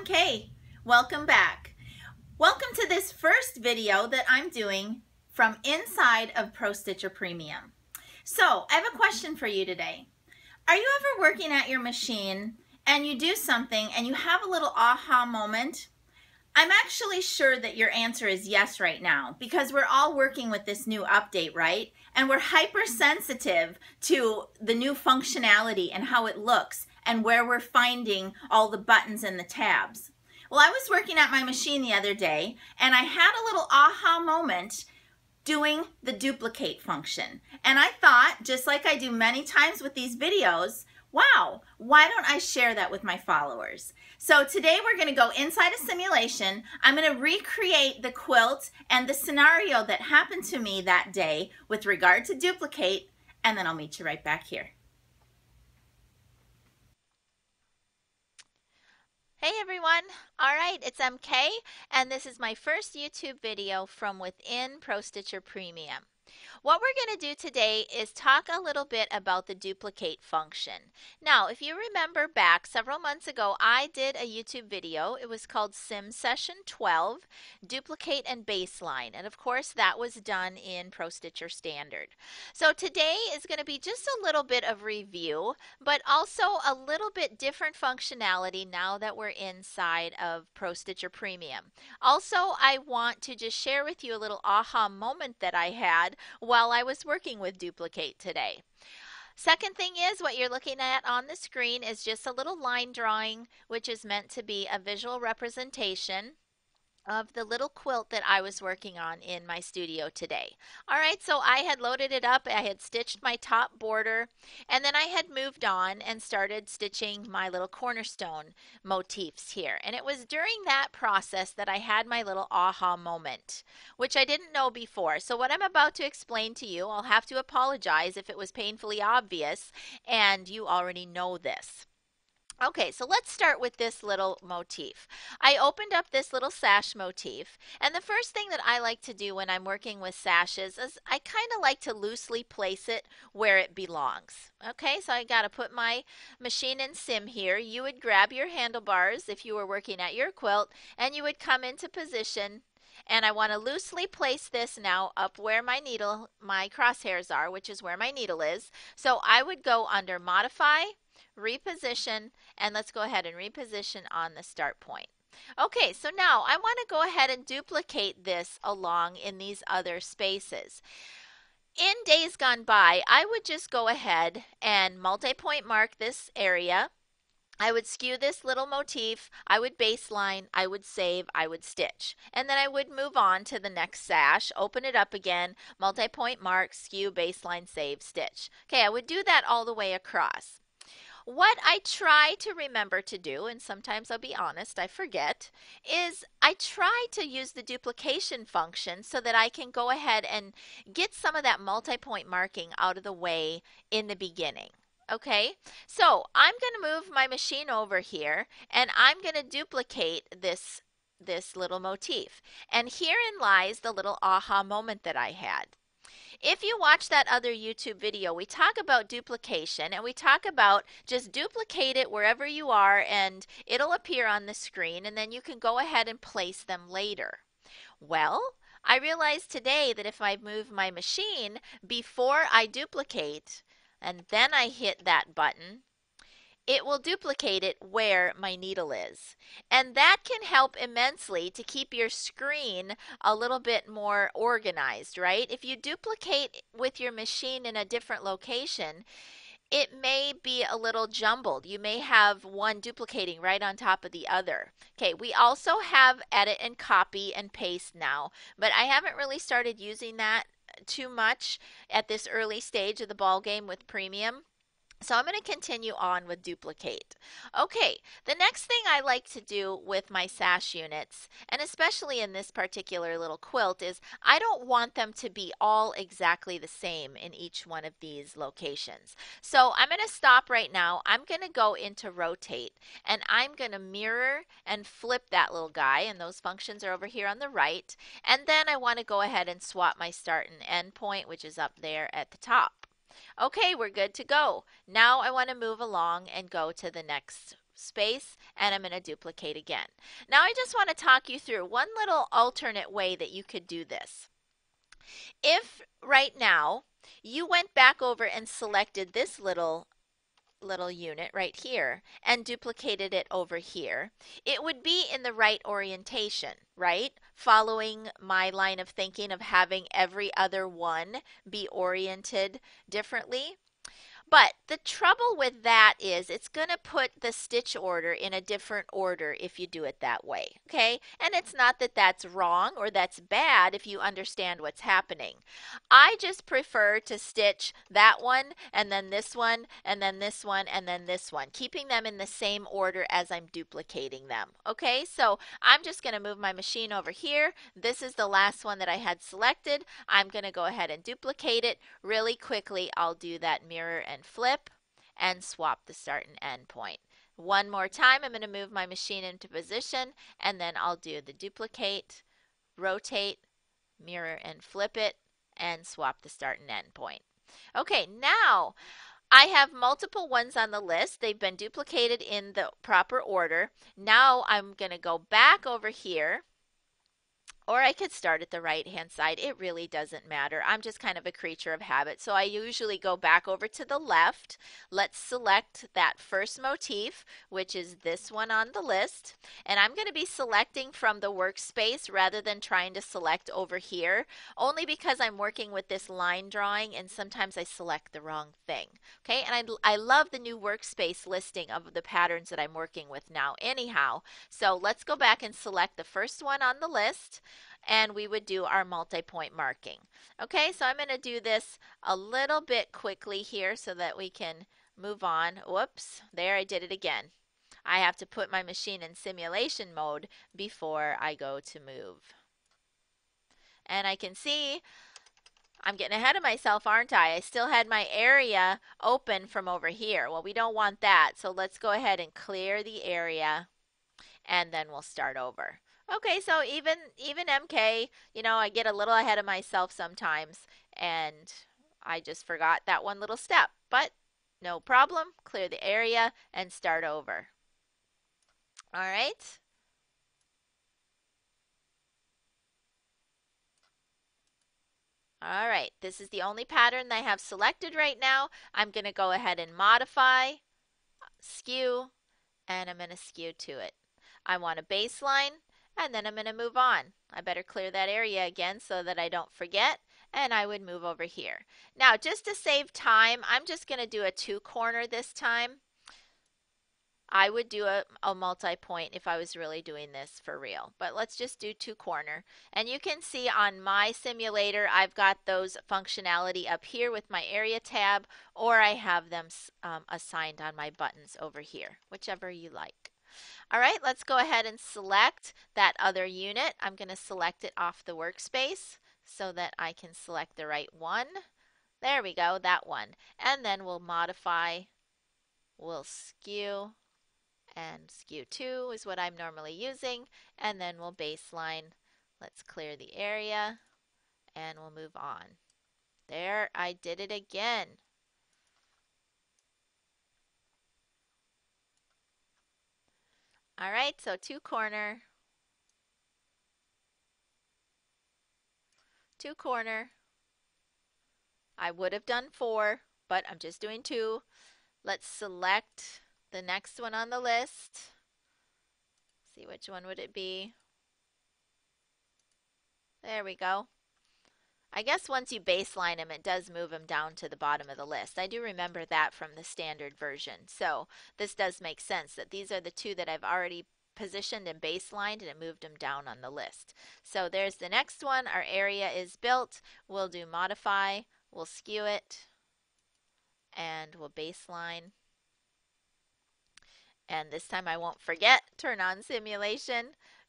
It's MK. Welcome back. Welcome to this first video that I'm doing from inside of Pro Stitcher Premium. So, I have a question for you today. Are you ever working at your machine and you do something and you have a little aha moment? I'm actually sure that your answer is yes right now because we're all working with this new update, right? And we're hypersensitive to the new functionality and how it looks and where we're finding all the buttons and the tabs. Well, I was working at my machine the other day and I had a little aha moment doing the duplicate function. And I thought, just like I do many times with these videos, wow, why don't I share that with my followers? So today we're going to go inside a simulation. I'm going to recreate the quilt and the scenario that happened to me that day with regard to duplicate, and then I'll meet you right back here. Hey everyone! Alright, it's MK and this is my first YouTube video from within ProStitcher Premium. What we're going to do today is talk a little bit about the duplicate function. Now, if you remember back several months ago, I did a YouTube video. It was called Sim Session 12, Duplicate and Baseline. And of course, that was done in ProStitcher Standard. So today is going to be just a little bit of review, but also a little bit different functionality now that we're inside of ProStitcher Premium. Also, I want to just share with you a little aha moment that I had while I was working with duplicate today. Second thing is what you're looking at on the screen is just a little line drawing, which is meant to be a visual representation of the little quilt that I was working on in my studio today. All right, so I had loaded it up, I had stitched my top border, and then I had moved on and started stitching my little cornerstone motifs here. And it was during that process that I had my little aha moment, which I didn't know before. So what I'm about to explain to you, I'll have to apologize if it was painfully obvious and you already know this. Okay, so let's start with this little motif. I opened up this little sash motif, and the first thing that I like to do when I'm working with sashes is I kind of like to loosely place it where it belongs. Okay, so I got to put my machine in sim here. You would grab your handlebars if you were working at your quilt, and you would come into position and I want to loosely place this now up where my needle, my crosshairs are, which is where my needle is. So I would go under modify, reposition, and let's go ahead and reposition on the start point. Okay, so now I want to go ahead and duplicate this along in these other spaces. In days gone by, I would just go ahead and multi-point mark this area. I would skew this little motif, I would baseline, I would save, I would stitch. And then I would move on to the next sash, open it up again, multi-point mark, skew, baseline, save, stitch. Okay, I would do that all the way across. What I try to remember to do, and sometimes I'll be honest, I forget, is I try to use the duplication function so that I can go ahead and get some of that multi-point marking out of the way in the beginning. Okay, so I'm going to move my machine over here and I'm going to duplicate this this little motif. And herein lies the little aha moment that I had. If you watch that other YouTube video, we talk about duplication and we talk about just duplicate it wherever you are and it'll appear on the screen and then you can go ahead and place them later. Well, I realized today that if I move my machine before I duplicate and then I hit that button, it will duplicate it where my needle is. And that can help immensely to keep your screen a little bit more organized, right? If you duplicate with your machine in a different location, it may be a little jumbled. You may have one duplicating right on top of the other. Okay, we also have edit and copy and paste now, but I haven't really started using that too much at this early stage of the ball game with premium. So I'm going to continue on with duplicate. Okay, the next thing I like to do with my sash units, and especially in this particular little quilt, is I don't want them to be all exactly the same in each one of these locations. So I'm going to stop right now. I'm going to go into rotate, and I'm going to mirror and flip that little guy, and those functions are over here on the right. And then I want to go ahead and swap my start and end point, which is up there at the top. Okay, we're good to go. Now I want to move along and go to the next space and I'm going to duplicate again. Now I just want to talk you through one little alternate way that you could do this. If right now you went back over and selected this little little unit right here and duplicated it over here, it would be in the right orientation, right? Following my line of thinking of having every other one be oriented differently. But the trouble with that is it's going to put the stitch order in a different order if you do it that way, okay? And it's not that that's wrong or that's bad if you understand what's happening. I just prefer to stitch that one and then this one and then this one and then this one, keeping them in the same order as I'm duplicating them, okay? So I'm just going to move my machine over here. This is the last one that I had selected. I'm going to go ahead and duplicate it really quickly. I'll do that mirror and and flip and swap the start and end point. One more time, I'm going to move my machine into position and then I'll do the duplicate, rotate, mirror and flip it and swap the start and end point. Okay, now I have multiple ones on the list. They've been duplicated in the proper order. Now I'm going to go back over here or I could start at the right hand side. It really doesn't matter. I'm just kind of a creature of habit. So I usually go back over to the left. Let's select that first motif, which is this one on the list. And I'm going to be selecting from the workspace rather than trying to select over here, only because I'm working with this line drawing and sometimes I select the wrong thing. Okay, and I, I love the new workspace listing of the patterns that I'm working with now anyhow. So let's go back and select the first one on the list and we would do our multi-point marking. Okay, so I'm going to do this a little bit quickly here so that we can move on. Whoops, there I did it again. I have to put my machine in simulation mode before I go to move. And I can see I'm getting ahead of myself, aren't I? I still had my area open from over here. Well, we don't want that. So let's go ahead and clear the area and then we'll start over. Okay, so even even MK, you know, I get a little ahead of myself sometimes and I just forgot that one little step. But no problem. Clear the area and start over. All right. All right, this is the only pattern that I have selected right now. I'm going to go ahead and modify, skew, and I'm going to skew to it. I want a baseline and then I'm going to move on. I better clear that area again so that I don't forget and I would move over here. Now just to save time I'm just going to do a two corner this time. I would do a, a multi-point if I was really doing this for real. But let's just do two corner. And you can see on my simulator, I've got those functionality up here with my area tab, or I have them um, assigned on my buttons over here, whichever you like. All right, let's go ahead and select that other unit. I'm going to select it off the workspace so that I can select the right one. There we go, that one. And then we'll modify, we'll skew, and skew 2 is what I'm normally using. And then we'll baseline. Let's clear the area and we'll move on. There, I did it again. All right, so two corner, two corner. I would have done four, but I'm just doing two. Let's select the next one on the list. See which one would it be. There we go. I guess once you baseline them, it does move them down to the bottom of the list. I do remember that from the standard version. So this does make sense that these are the two that I've already positioned and baselined and it moved them down on the list. So there's the next one. Our area is built. We'll do modify. We'll skew it and we'll baseline. And this time I won't forget, turn on simulation,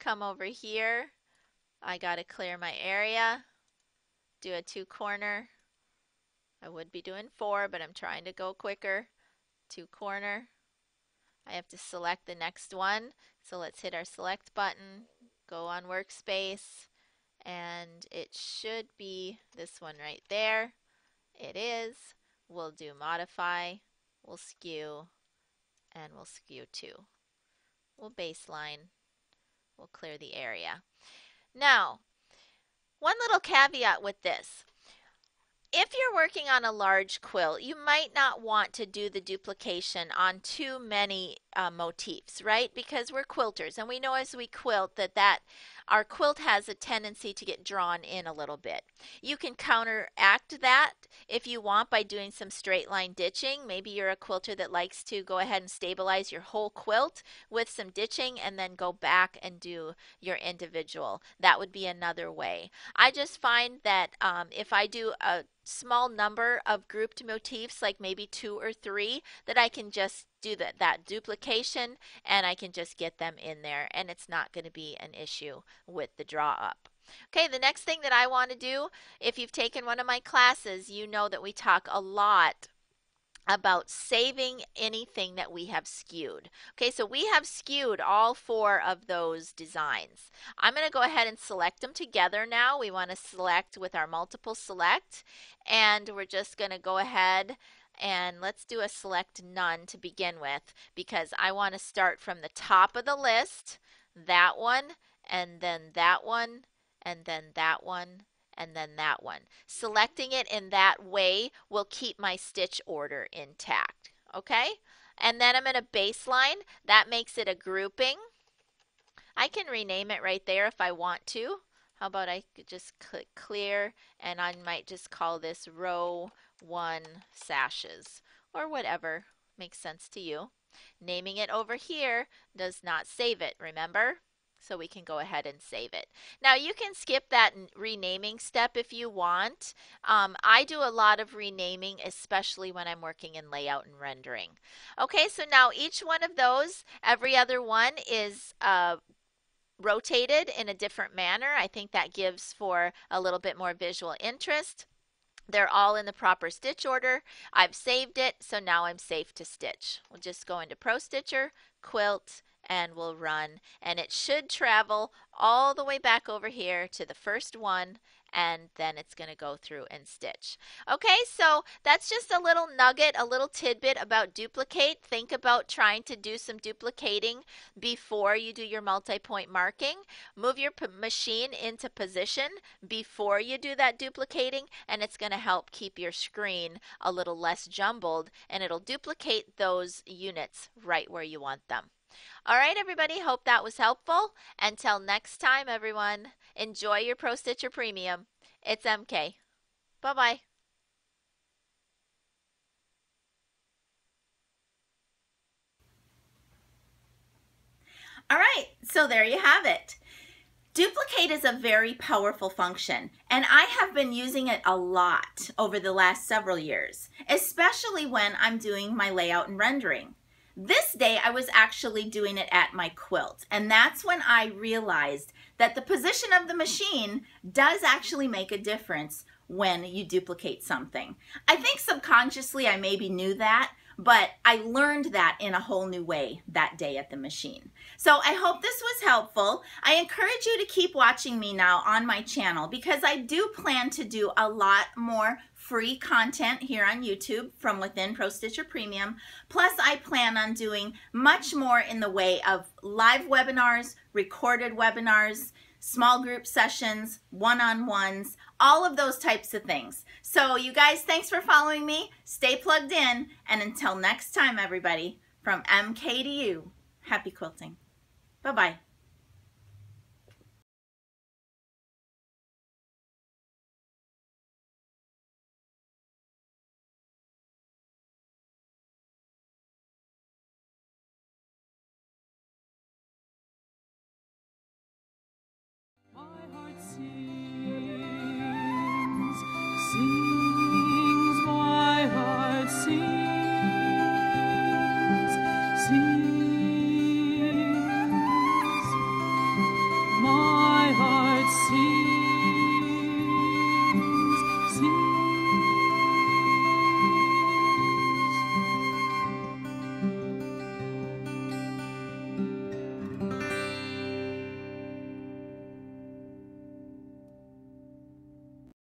come over here. I got to clear my area do a two corner. I would be doing four, but I'm trying to go quicker. Two corner. I have to select the next one. So let's hit our select button, go on workspace, and it should be this one right there. It is. We'll do modify, we'll skew, and we'll skew two. We'll baseline. We'll clear the area. Now, one little caveat with this if you're working on a large quilt, you might not want to do the duplication on too many uh, motifs, right? Because we're quilters and we know as we quilt that that our quilt has a tendency to get drawn in a little bit. You can counteract that if you want by doing some straight line ditching. Maybe you're a quilter that likes to go ahead and stabilize your whole quilt with some ditching and then go back and do your individual. That would be another way. I just find that um, if I do a small number of grouped motifs, like maybe two or three, that I can just do that, that duplication and I can just get them in there and it's not going to be an issue with the draw up. Okay, the next thing that I want to do, if you've taken one of my classes, you know that we talk a lot about saving anything that we have skewed. Okay, so we have skewed all four of those designs. I'm going to go ahead and select them together now. We want to select with our multiple select and we're just going to go ahead and let's do a select none to begin with because I want to start from the top of the list, that one, and then that one, and then that one, and then that one. Selecting it in that way will keep my stitch order intact, okay? And then I'm going to baseline. That makes it a grouping. I can rename it right there if I want to. How about I just click clear and I might just call this row one sashes or whatever makes sense to you. Naming it over here does not save it, remember? So we can go ahead and save it. Now you can skip that renaming step if you want. Um, I do a lot of renaming, especially when I'm working in layout and rendering. Okay, so now each one of those, every other one is uh, rotated in a different manner. I think that gives for a little bit more visual interest. They're all in the proper stitch order. I've saved it, so now I'm safe to stitch. We'll just go into Pro Stitcher, Quilt, and we'll run. And it should travel all the way back over here to the first one and then it's going to go through and stitch. Okay, so that's just a little nugget, a little tidbit about duplicate. Think about trying to do some duplicating before you do your multi-point marking. Move your machine into position before you do that duplicating and it's going to help keep your screen a little less jumbled and it'll duplicate those units right where you want them. All right, everybody, hope that was helpful. Until next time, everyone, enjoy your Pro Stitcher Premium. It's MK. Bye-bye. All right, so there you have it. Duplicate is a very powerful function, and I have been using it a lot over the last several years, especially when I'm doing my layout and rendering. This day I was actually doing it at my quilt and that's when I realized that the position of the machine does actually make a difference when you duplicate something. I think subconsciously I maybe knew that, but I learned that in a whole new way that day at the machine. So I hope this was helpful. I encourage you to keep watching me now on my channel because I do plan to do a lot more free content here on YouTube from within Pro Stitcher Premium. Plus, I plan on doing much more in the way of live webinars, recorded webinars, small group sessions, one-on-ones, all of those types of things. So you guys, thanks for following me. Stay plugged in. And until next time, everybody, from MK to you, happy quilting. Bye-bye.